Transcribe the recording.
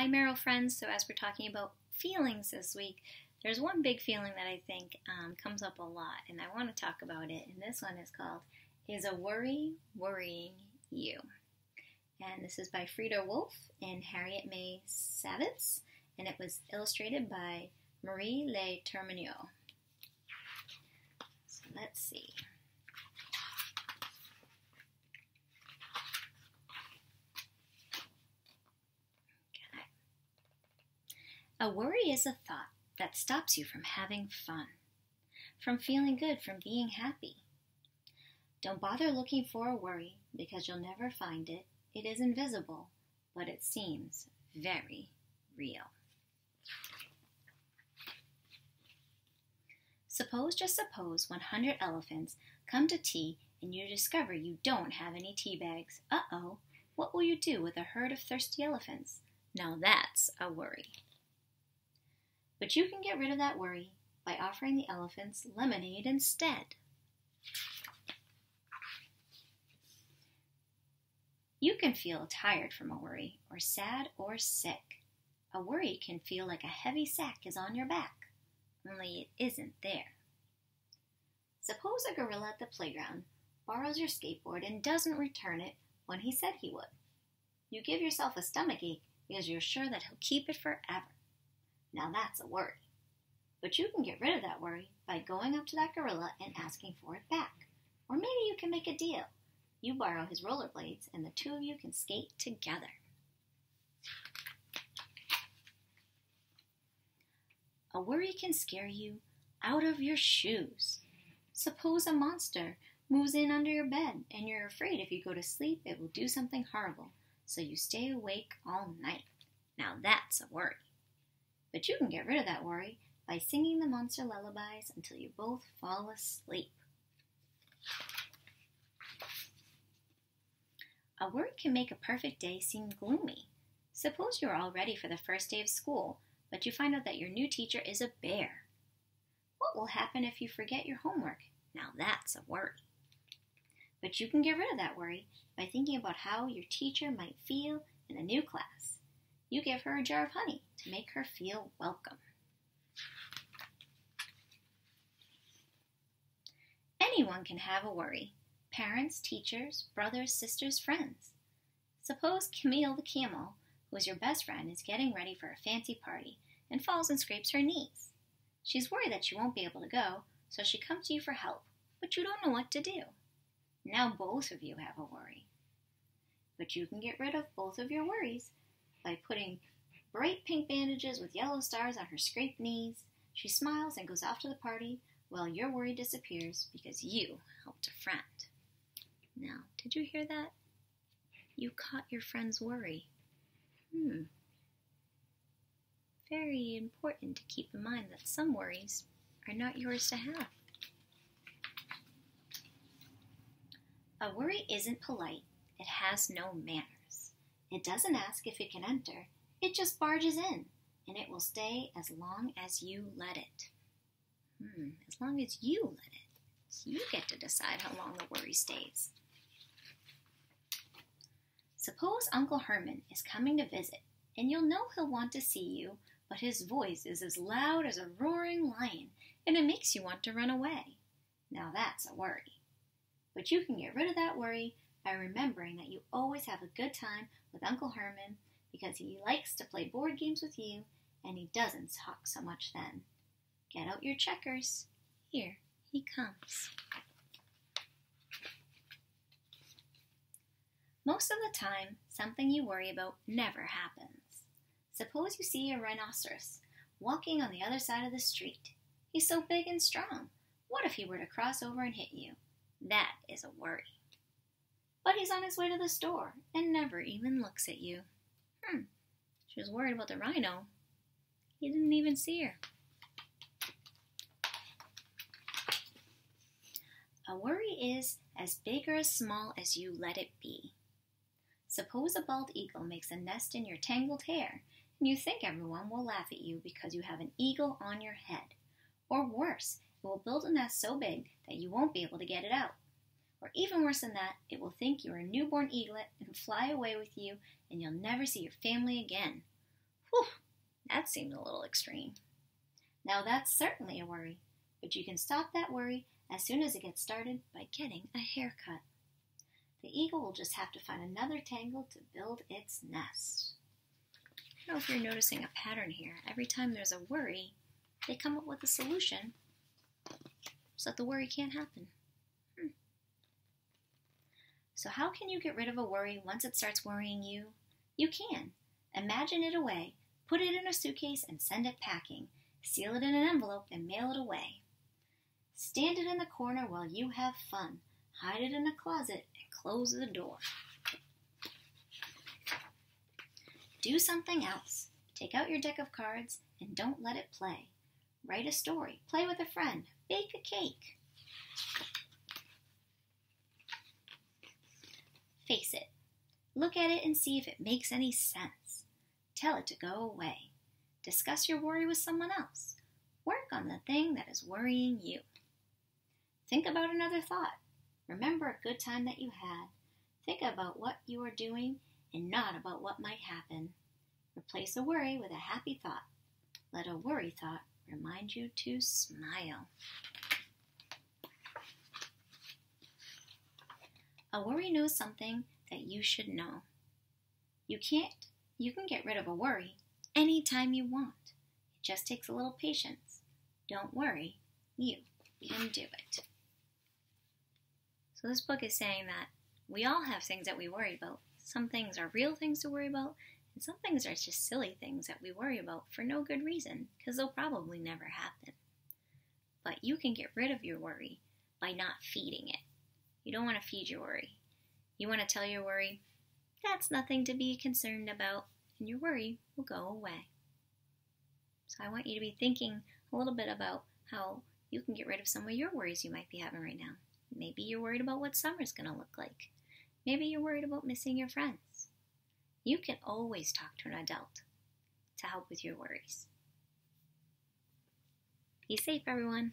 Hi, Merrill friends. So, as we're talking about feelings this week, there's one big feeling that I think um, comes up a lot, and I want to talk about it. And this one is called Is a Worry Worrying You? And this is by Ferida Wolff and Harriet May Savitz, and it was illustrated by Marie Le Tourneau. So, let's see. A worry is a thought that stops you from having fun, from feeling good, from being happy. Don't bother looking for a worry because you'll never find it. It is invisible, but it seems very real. Suppose, just suppose, 100 elephants come to tea and you discover you don't have any tea bags. Uh oh, what will you do with a herd of thirsty elephants? Now that's a worry. But you can get rid of that worry by offering the elephants lemonade instead. You can feel tired from a worry, or sad or sick. A worry can feel like a heavy sack is on your back, only it isn't there. Suppose a gorilla at the playground borrows your skateboard and doesn't return it when he said he would. You give yourself a stomach ache because you're sure that he'll keep it forever. Now that's a worry. But you can get rid of that worry by going up to that gorilla and asking for it back. Or maybe you can make a deal. You borrow his rollerblades and the two of you can skate together. A worry can scare you out of your shoes. Suppose a monster moves in under your bed and you're afraid if you go to sleep it will do something horrible, so you stay awake all night. Now that's a worry. But you can get rid of that worry by singing the monster lullabies until you both fall asleep. A worry can make a perfect day seem gloomy. Suppose you're all ready for the first day of school, but you find out that your new teacher is a bear. What will happen if you forget your homework? Now that's a worry. But you can get rid of that worry by thinking about how your teacher might feel in a new class. You give her a jar of honey to make her feel welcome. Anyone can have a worry parents, teachers, brothers, sisters, friends. Suppose Camille the camel, who is your best friend, is getting ready for a fancy party and falls and scrapes her knees. She's worried that she won't be able to go, so she comes to you for help, but you don't know what to do. Now both of you have a worry. But you can get rid of both of your worries by putting bright pink bandages with yellow stars on her scraped knees. She smiles and goes off to the party while your worry disappears because you helped a friend. Now, did you hear that? You caught your friend's worry. Hmm. Very important to keep in mind that some worries are not yours to have. A worry isn't polite, it has no manners. It doesn't ask if it can enter, it just barges in, and it will stay as long as you let it. Hmm, as long as you let it. So you get to decide how long the worry stays. Suppose Uncle Herman is coming to visit, and you'll know he'll want to see you, but his voice is as loud as a roaring lion, and it makes you want to run away. Now that's a worry. But you can get rid of that worry by remembering that you always have a good time with Uncle Herman because he likes to play board games with you and he doesn't talk so much then. Get out your checkers. Here he comes. Most of the time, something you worry about never happens. Suppose you see a rhinoceros walking on the other side of the street. He's so big and strong. What if he were to cross over and hit you? That is a worry. But he's on his way to the store and never even looks at you. Hmm, she was worried about the rhino. He didn't even see her. A worry is as big or as small as you let it be. Suppose a bald eagle makes a nest in your tangled hair, and you think everyone will laugh at you because you have an eagle on your head. Or worse, it will build a nest so big that you won't be able to get it out. Or even worse than that, it will think you're a newborn eaglet and fly away with you, and you'll never see your family again. Whew, that seemed a little extreme. Now that's certainly a worry, but you can stop that worry as soon as it gets started by getting a haircut. The eagle will just have to find another tangle to build its nest. I don't know if you're noticing a pattern here. Every time there's a worry, they come up with a solution so that the worry can't happen. So, how can you get rid of a worry once it starts worrying you? You can. Imagine it away, put it in a suitcase, and send it packing. Seal it in an envelope and mail it away. Stand it in the corner while you have fun. Hide it in a closet and close the door. Do something else. Take out your deck of cards and don't let it play. Write a story, play with a friend, bake a cake. Face it. Look at it and see if it makes any sense. Tell it to go away. Discuss your worry with someone else. Work on the thing that is worrying you. Think about another thought. Remember a good time that you had. Think about what you are doing and not about what might happen. Replace a worry with a happy thought. Let a worry thought remind you to smile. A worry knows something that you should know. You can't, you can get rid of a worry anytime you want. It just takes a little patience. Don't worry, you can do it. So, this book is saying that we all have things that we worry about. Some things are real things to worry about, and some things are just silly things that we worry about for no good reason, because they'll probably never happen. But you can get rid of your worry by not feeding it. You don't want to feed your worry. You want to tell your worry, that's nothing to be concerned about, and your worry will go away. So I want you to be thinking a little bit about how you can get rid of some of your worries you might be having right now. Maybe you're worried about what summer's going to look like. Maybe you're worried about missing your friends. You can always talk to an adult to help with your worries. Be safe, everyone.